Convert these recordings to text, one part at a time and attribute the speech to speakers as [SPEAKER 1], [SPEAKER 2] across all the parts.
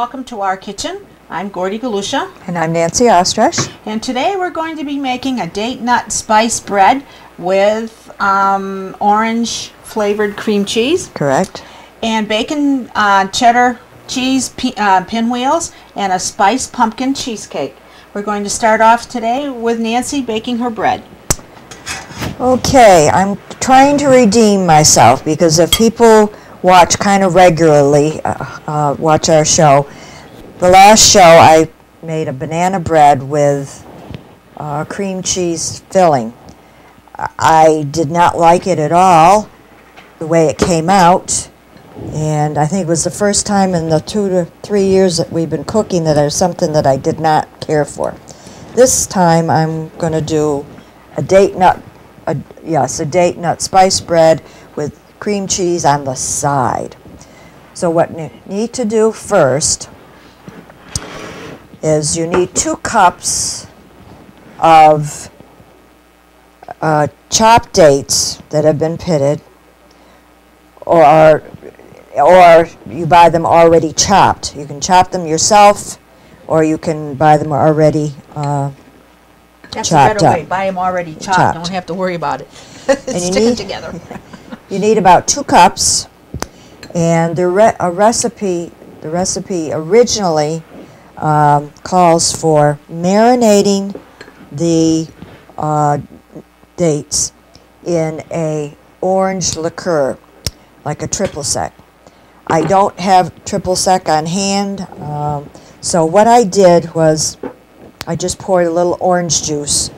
[SPEAKER 1] welcome to our kitchen. I'm Gordy Galusha
[SPEAKER 2] And I'm Nancy Ostrich.
[SPEAKER 1] and today we're going to be making a date nut spice bread with um, orange flavored cream cheese
[SPEAKER 2] Correct.
[SPEAKER 1] and bacon uh, cheddar cheese uh, pinwheels and a spice pumpkin cheesecake. We're going to start off today with Nancy baking her bread.
[SPEAKER 2] Okay, I'm trying to redeem myself because if people watch kind of regularly, uh, uh, watch our show, the last show I made a banana bread with uh, cream cheese filling. I did not like it at all, the way it came out. And I think it was the first time in the two to three years that we've been cooking that there's something that I did not care for. This time I'm going to do a date nut, a, yes, a date nut spice bread cream cheese on the side. So what you need to do first is you need two cups of uh, chopped dates that have been pitted, or or you buy them already chopped. You can chop them yourself, or you can buy them already. Uh,
[SPEAKER 1] That's
[SPEAKER 2] Chopped
[SPEAKER 1] a better
[SPEAKER 2] up.
[SPEAKER 1] way. Buy them already chopped.
[SPEAKER 2] Chopped.
[SPEAKER 1] Don't have to worry about it. Stick
[SPEAKER 2] need-
[SPEAKER 1] it together.
[SPEAKER 2] you need about two cups, and the re- a recipe the recipe originally um, calls for marinating the uh, dates in a orange liqueur, like a triple sec. I don't have triple sec on hand, um, so what I did was I just poured a little orange juice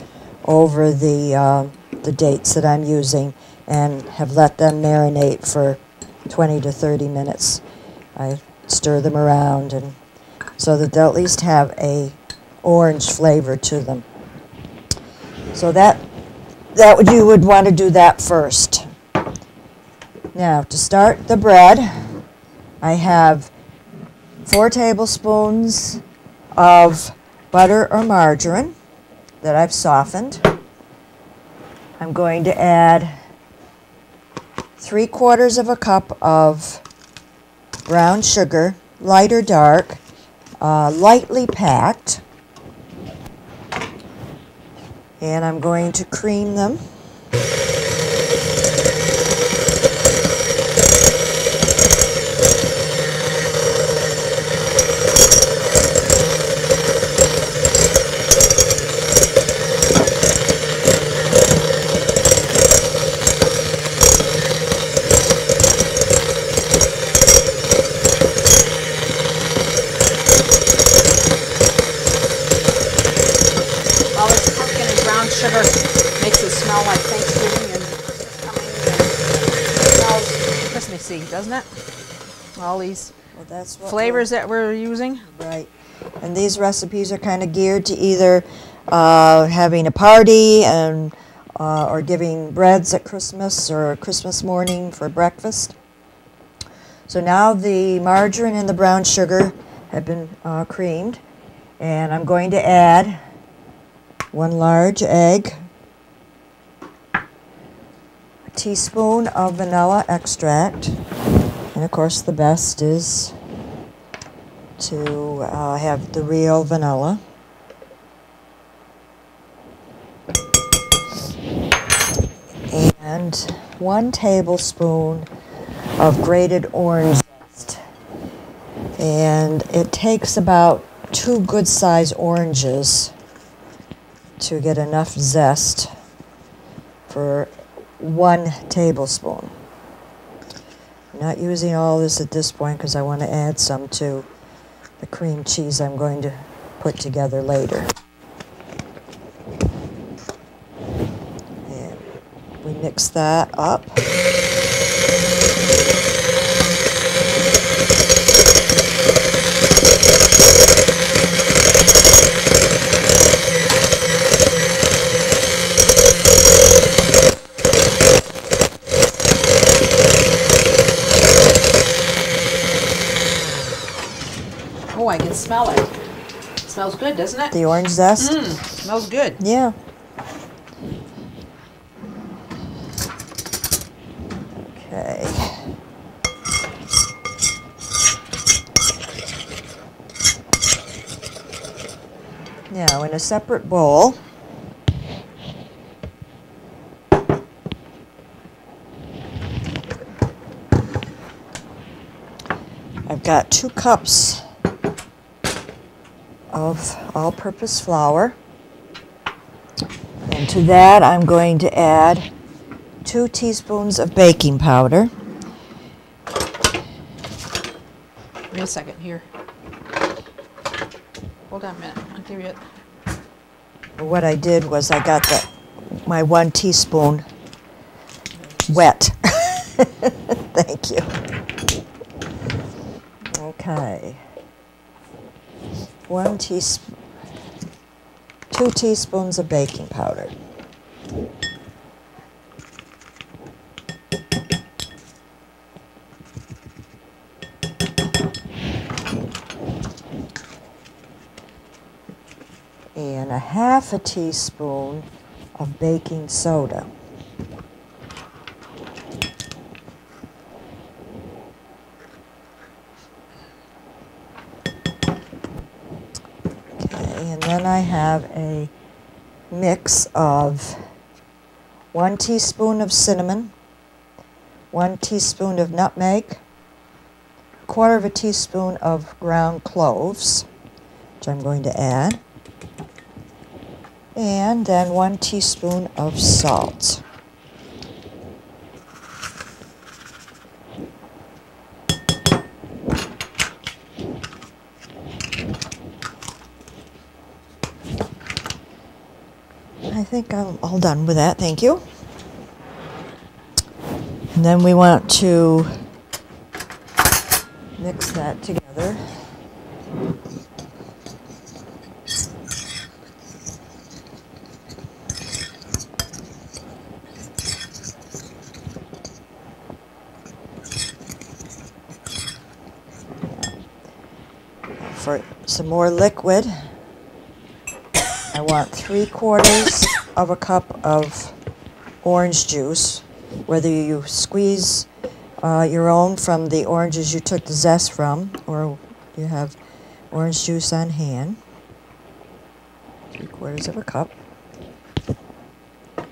[SPEAKER 2] over the uh, the dates that I'm using and have let them marinate for 20 to 30 minutes. I stir them around and so that they'll at least have a orange flavor to them. So that that would you would want to do that first. Now to start the bread, I have four tablespoons of butter or margarine that I've softened. I'm going to add three quarters of a cup of brown sugar, light or dark, uh, lightly packed. And I'm going to cream them.
[SPEAKER 1] All this pumpkin and brown sugar makes it smell like Thanksgiving and coming and smells Christmassy, doesn't it? All these
[SPEAKER 2] Well, that's what
[SPEAKER 1] flavors that we're using.
[SPEAKER 2] Right. And these recipes are kind of geared to either uh, having a party and uh, or giving breads at Christmas or Christmas morning for breakfast. So now the margarine and the brown sugar have been uh, creamed, and I'm going to add one large egg, a teaspoon of vanilla extract, and of course the best is to uh, have the real vanilla. And one tablespoon of grated orange zest. And it takes about two good sized oranges to get enough zest for one tablespoon. Not using all this at this point because I want to add some to the cream cheese I'm going to put together later. And we mix that up.
[SPEAKER 1] Smells good, doesn't it?
[SPEAKER 2] The orange zest.
[SPEAKER 1] Mm, smells good.
[SPEAKER 2] Yeah. Okay. Now, in a separate bowl, I've got two cups of all-purpose flour. And to that, I'm going to add two teaspoons of baking powder.
[SPEAKER 1] Wait a second here. Hold on a minute. I'll give you it.
[SPEAKER 2] What I did was I got the, my one teaspoon wet. Thank you. Okay. One teaspoon, two teaspoons of baking powder. and a half a teaspoon of baking soda. And then I have a mix of one teaspoon of cinnamon, one teaspoon of nutmeg, a quarter of a teaspoon of ground cloves, which I'm going to add and then one teaspoon of salt. I think I'm all done with that, thank you. And then we want to mix that together. For some more liquid, want three quarters of a cup of orange juice, whether you squeeze uh, your own from the oranges you took the zest from, or you have orange juice on hand. Three quarters of a cup. And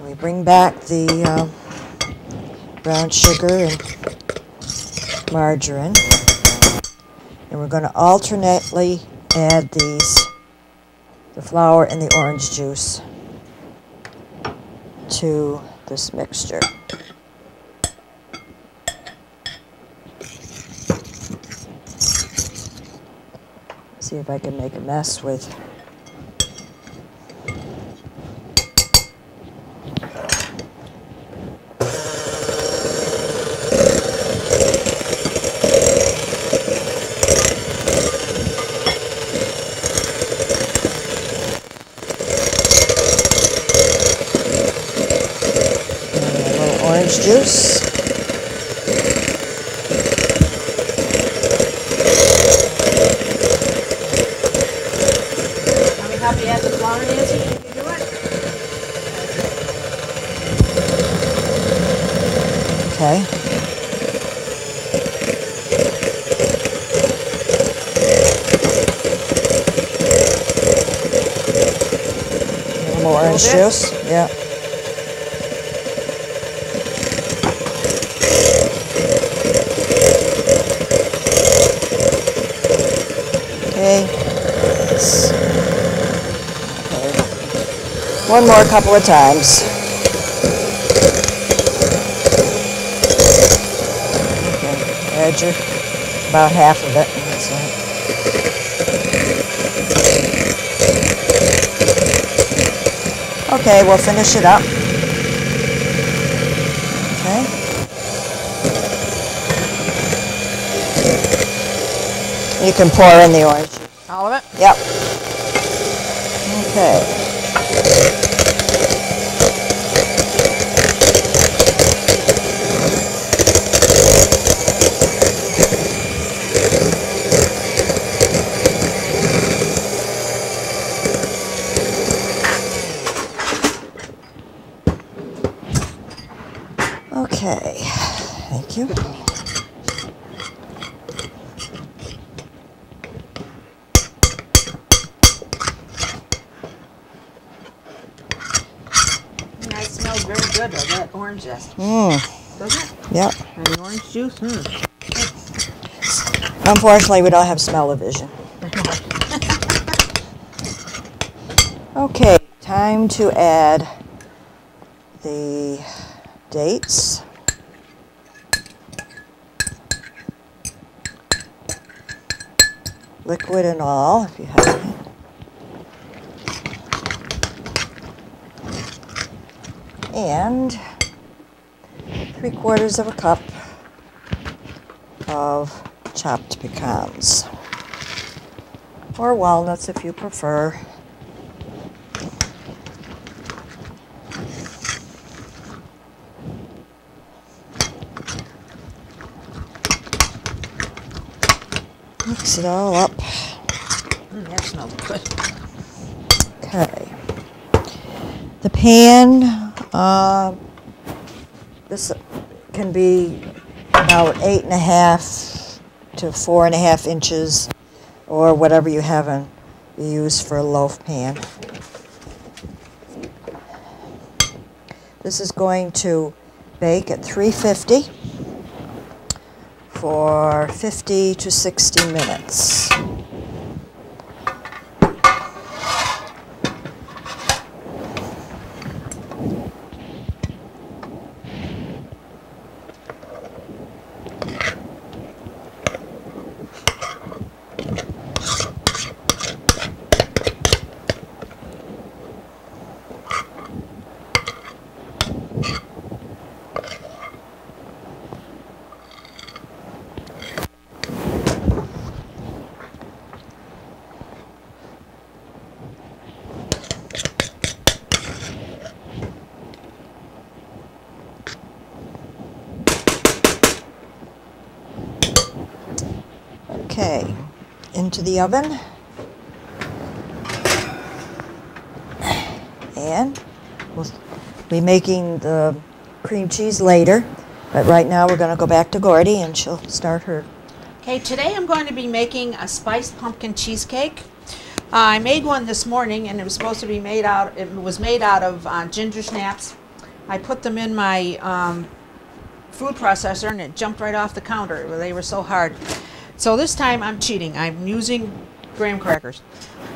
[SPEAKER 2] we bring back the uh, brown sugar and margarine. And we're going to alternately add these, the flour and the orange juice, to this mixture. See if I can make a mess with a little orange juice.
[SPEAKER 1] To add the flour, Nancy? Can you do it?
[SPEAKER 2] Okay. A little more orange juice. Yeah. Okay. Okay. One more couple of times. Okay, add about half of it. That's. Okay, we'll finish it up. Okay. You can pour in the orange.
[SPEAKER 1] All of it?
[SPEAKER 2] Yep. Okay. Okay, thank you.
[SPEAKER 1] Good with that orange zest,
[SPEAKER 2] Mmm.
[SPEAKER 1] doesn't it?
[SPEAKER 2] Yep.
[SPEAKER 1] And orange juice. Mm.
[SPEAKER 2] Unfortunately, we don't have smell-o-vision. Okay, time to add the dates. Liquid and all, if you have any. And three quarters of a cup of chopped pecans. Or walnuts if you prefer. Mix it all up.
[SPEAKER 1] Mm, that smells good.
[SPEAKER 2] Okay. The pan, uh, this can be about eight and a half to four and a half inches, or whatever you have in, you use for a loaf pan. This is going to bake at 350 for 50 to 60 minutes. Okay, into the oven. And we'll be making the cream cheese later, but right now we're going to go back to Gordy and she'll start her.
[SPEAKER 1] Okay, today I'm going to be making a spiced pumpkin cheesecake. Uh, I made one this morning, and it was supposed to be made out. It was made out of uh, ginger snaps. I put them in my um, food processor, and it jumped right off the counter. They were so hard. So this time I'm cheating. I'm using graham crackers,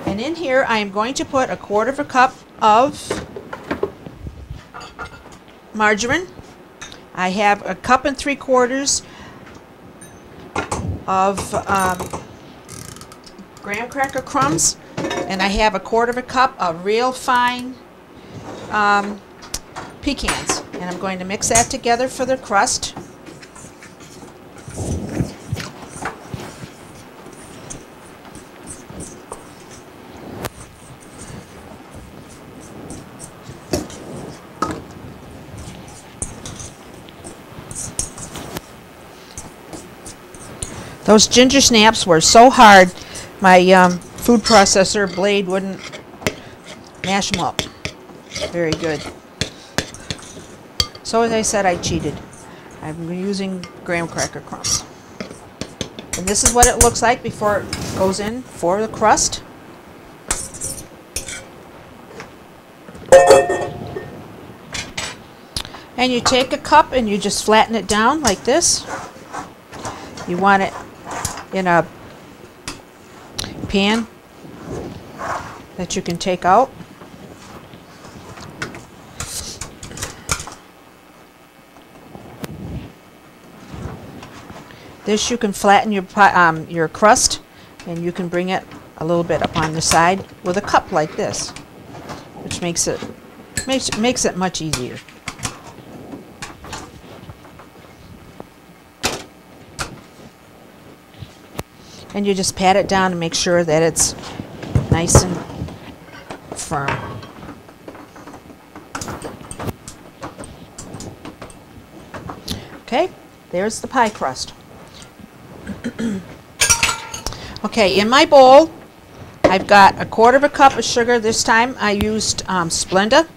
[SPEAKER 1] and in here I am going to put a quarter of a cup of margarine. I have a cup and three quarters of um, graham cracker crumbs, and I have a quarter of a cup of real fine um, pecans. And I'm going to mix that together for the crust. Those ginger snaps were so hard, my um, food processor blade wouldn't mash them up. Very good. So as I said, I cheated. I'm using graham cracker crumbs. And this is what it looks like before it goes in for the crust. And you take a cup and you just flatten it down like this. You want it in a pan that you can take out. This you can flatten your um, your crust, and you can bring it a little bit up on the side with a cup like this, which makes it makes makes it much easier. And you just pat it down to make sure that it's nice and firm. Okay, there's the pie crust. okay, in my bowl, I've got a quarter of a cup of sugar. This time I used um, Splenda.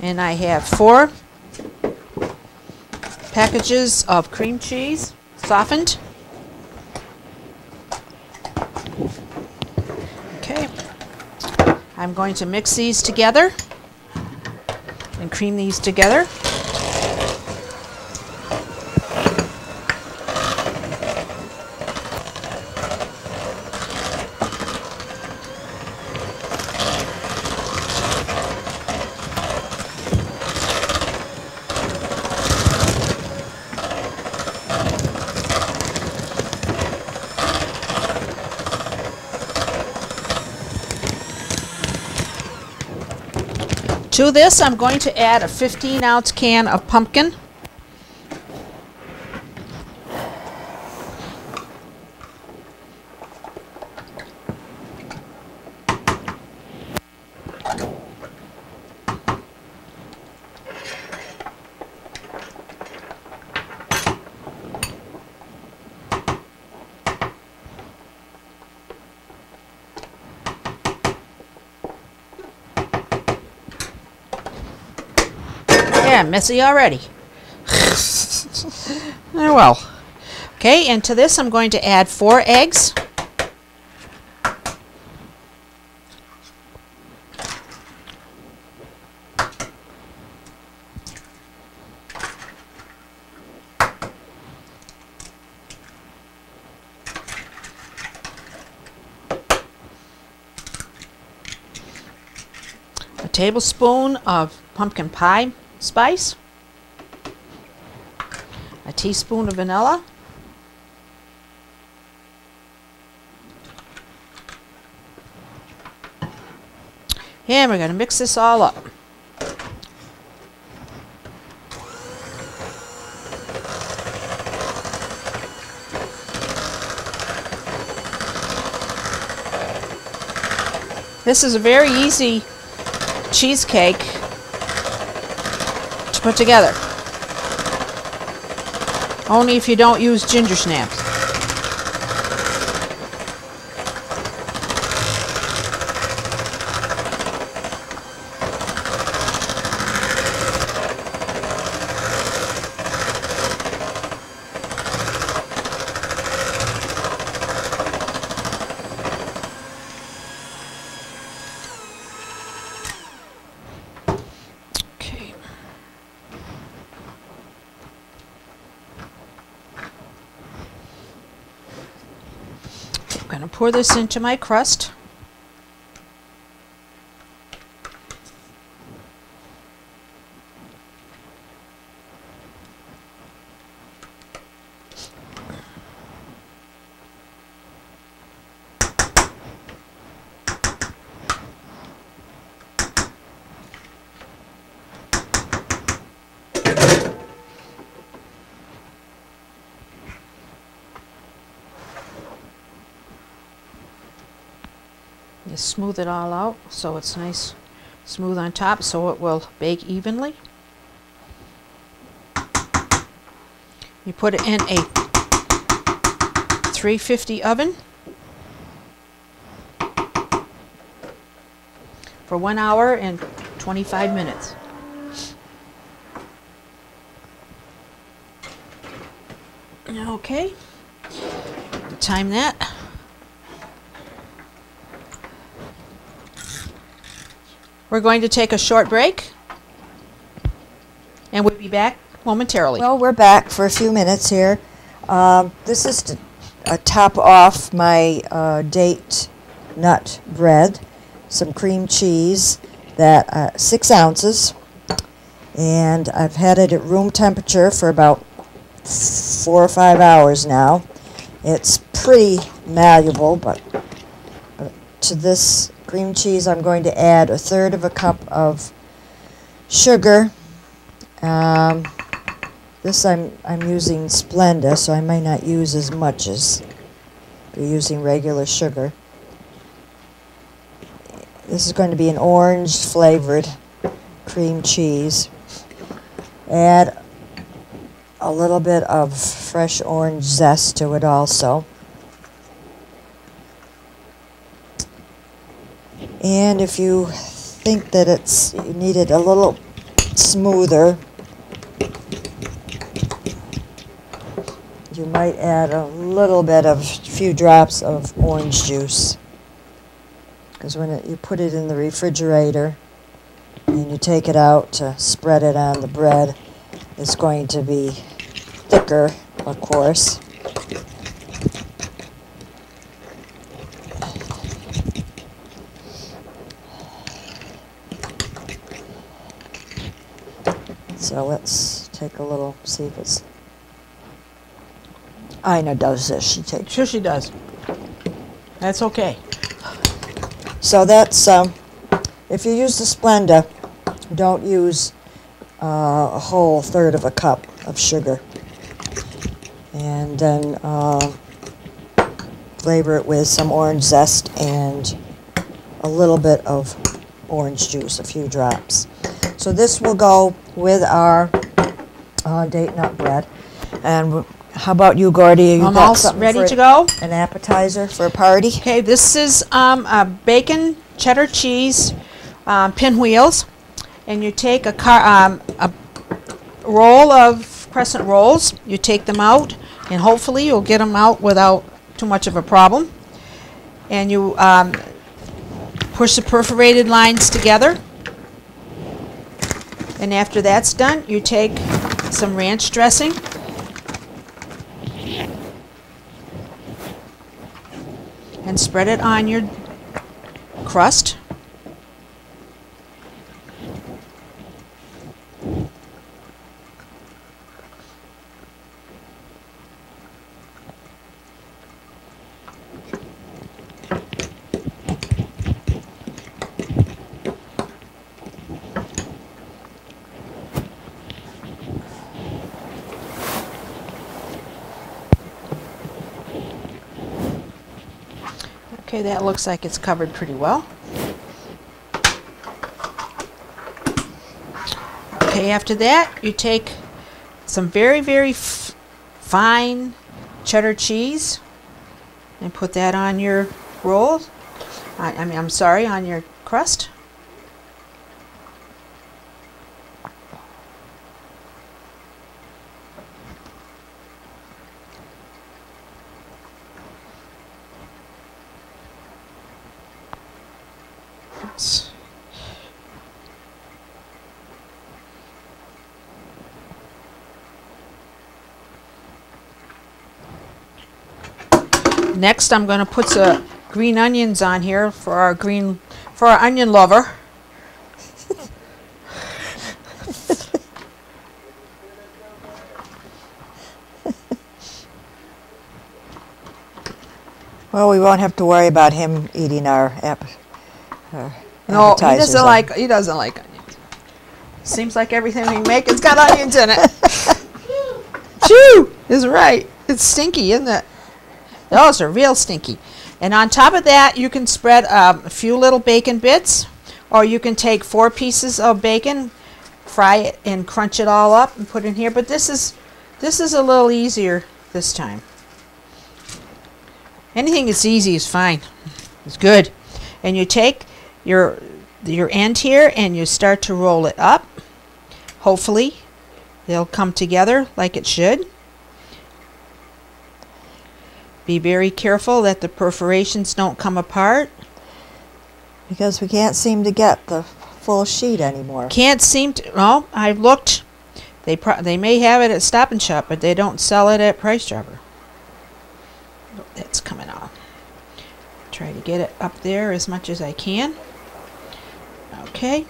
[SPEAKER 1] And I have four packages of cream cheese, softened. Okay. I'm going to mix these together. and cream these together. To this, I'm going to add a 15 ounce can of pumpkin. Yeah, messy already. oh well. Okay, and to this I'm going to add four eggs. A tablespoon of pumpkin pie spice, a teaspoon of vanilla, and we're going to mix this all up. This is a very easy cheesecake put together. Only if you don't use ginger snaps. Pour this into my crust. Just smooth it all out so it's nice smooth on top so it will bake evenly. You put it in a 350 oven for one hour and 25 minutes. Okay, time that. We're going to take a short break and we'll be back momentarily.
[SPEAKER 2] Well, we're back for a few minutes here. Um, this is to uh, top off my uh, date nut bread, some cream cheese, that uh, six ounces, and I've had it at room temperature for about four or five hours now. It's pretty malleable, but uh, to this cream cheese, I'm going to add a third of a cup of sugar. Um, this I'm I'm using Splenda, so I may not use as much as you're using regular sugar. This is going to be an orange flavored cream cheese. Add a little bit of fresh orange zest to it also. And if you think that it's you need it a little smoother, you might add a little bit of few drops of orange juice. Because when it, you put it in the refrigerator, and you take it out to spread it on the bread. It's going to be thicker, of course. So let's take a little, see if it's. Ina does this. She takes.
[SPEAKER 1] Sure she does. That's okay.
[SPEAKER 2] So that's um, if you use the Splenda, don't use uh, a whole third of a cup of sugar, and then uh, flavor it with some orange zest and a little bit of orange juice, a few drops. So this will go with our uh, date nut bread. And how about you, Gordy? You
[SPEAKER 1] I'm all ready to go.
[SPEAKER 2] An appetizer for a party?
[SPEAKER 1] Okay, this is um, a bacon cheddar cheese um, pinwheels, and you take a car um, a roll of crescent rolls. You take them out, and hopefully you'll get them out without too much of a problem. And you um, push the perforated lines together. And after that's done, you take some ranch dressing. And spread it on your crust. Okay, that looks like it's covered pretty well. Okay, after that, you take some very, very fine cheddar cheese and put that on your roll. I, I mean, I'm sorry, on your crust. Next, I'm going to put some green onions on here for our green for our onion lover.
[SPEAKER 2] Well, we won't have to worry about him eating our app. Our uh,
[SPEAKER 1] No, he doesn't like he doesn't like onions. Seems like everything we make has got onions in it. Chew is right. It's stinky, isn't it? Those are real stinky. And on top of that, you can spread um, a few little bacon bits, or you can take four pieces of bacon, fry it, and crunch it all up and put in here. But this is this is a little easier this time. Anything that's easy is fine. It's good. And you take your your end here and you start to roll it up. Hopefully, they'll come together like it should. Be very careful that the perforations don't come apart.
[SPEAKER 2] Because we can't seem to get the full sheet anymore.
[SPEAKER 1] Can't seem to. Well, I've looked. They pro- they may have it at Stop and Shop, but they don't sell it at Price Chopper. It's coming off. Try to get it up there as much as I can. Okay.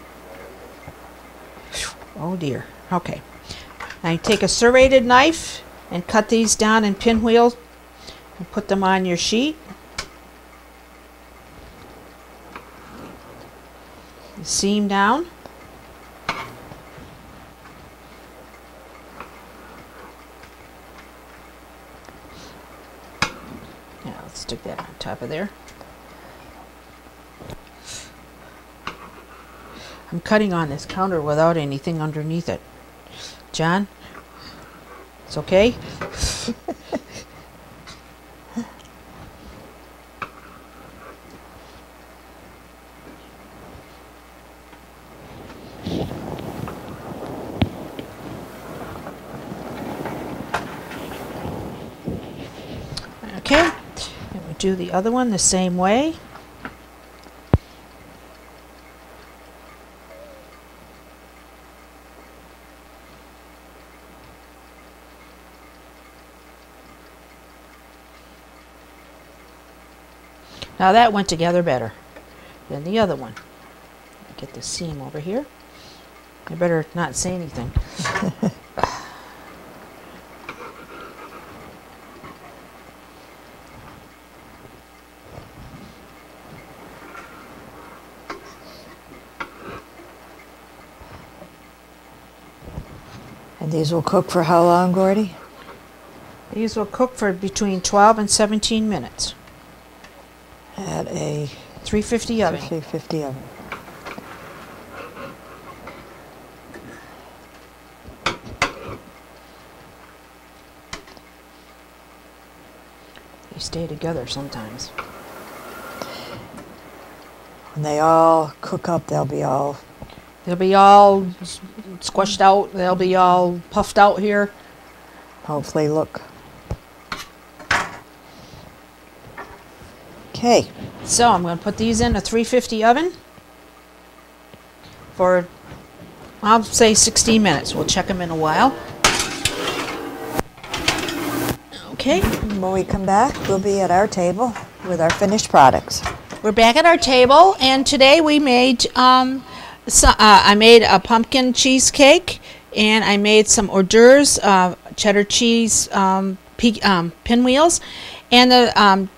[SPEAKER 1] Oh dear. Okay. I take a serrated knife and cut these down in pinwheels and put them on your sheet. Seam down. Yeah, let's stick that on top of there. I'm cutting on this counter without anything underneath it. John? It's? Okay, do the other one the same way. Now that went together better than the other one. Get the seam over here. I better not say anything.
[SPEAKER 2] these will cook for how long, Gordy?
[SPEAKER 1] These will cook for between 12 and 17 minutes.
[SPEAKER 2] At a
[SPEAKER 1] 350 oven.
[SPEAKER 2] 350 oven.
[SPEAKER 1] They stay together sometimes.
[SPEAKER 2] When they all cook up, they'll be all
[SPEAKER 1] They'll be all squished out. They'll be all puffed out here.
[SPEAKER 2] hopefully look. Okay,
[SPEAKER 1] So I'm going to put these in a 350 oven for, I'll say 16 minutes. We'll check them in a while. Okay,
[SPEAKER 2] when we come back, we'll be at our table with our finished products.
[SPEAKER 1] we're back at our table, and today we made, um, so, uh, I made a pumpkin cheesecake, and I made some hors d'oeuvres, uh, cheddar cheese, um, um, pinwheels, and the um,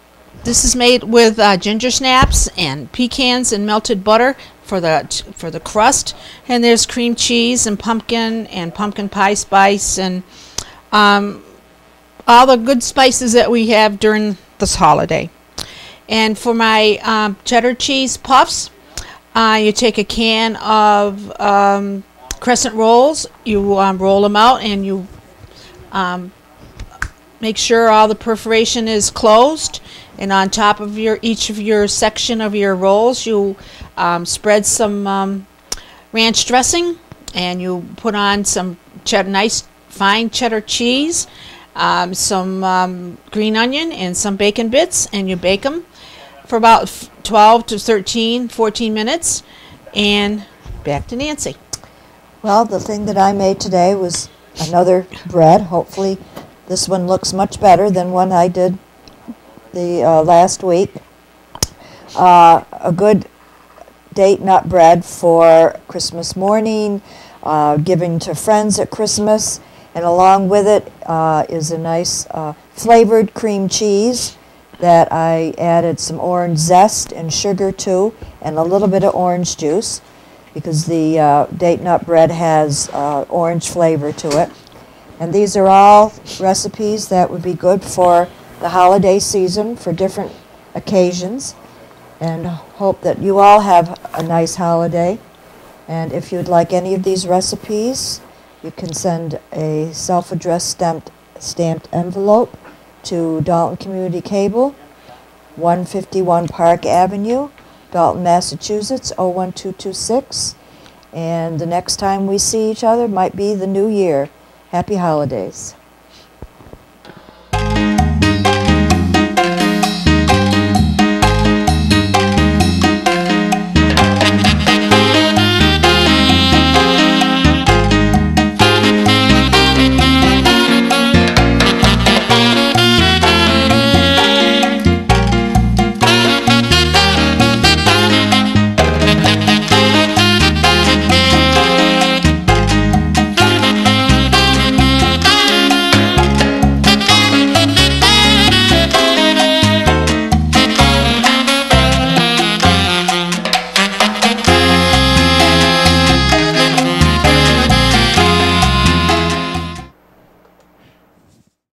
[SPEAKER 1] This is made with uh, ginger snaps and pecans and melted butter for the for the crust, and there's cream cheese and pumpkin and pumpkin pie spice and um, all the good spices that we have during this holiday. And for my um, cheddar cheese puffs, uh, you take a can of um, crescent rolls, you um, roll them out, and you um, make sure all the perforation is closed. And on top of your each of your section of your rolls, you um, spread some um, ranch dressing, and you put on some nice fine cheddar cheese, um, some green onion, and some bacon bits, and you bake them for about 12 to 13, 14 minutes, and back to Nancy.
[SPEAKER 2] Well, the thing that I made today was another bread. Hopefully, this one looks much better than one I did the uh, last week. Uh, a good date nut bread for Christmas morning, uh, giving to friends at Christmas, and along with it uh, is a nice uh, flavored cream cheese that I added some orange zest and sugar to, and a little bit of orange juice because the uh, date nut bread has uh, orange flavor to it. And these are all recipes that would be good for the holiday season for different occasions. And hope that you all have a nice holiday. And if you'd like any of these recipes, you can send a self-addressed stamped, stamped envelope to Dalton Community Cable, 151 Park Avenue, Dalton, Massachusetts, 01226. And the next time we see each other might be the new year. Happy holidays.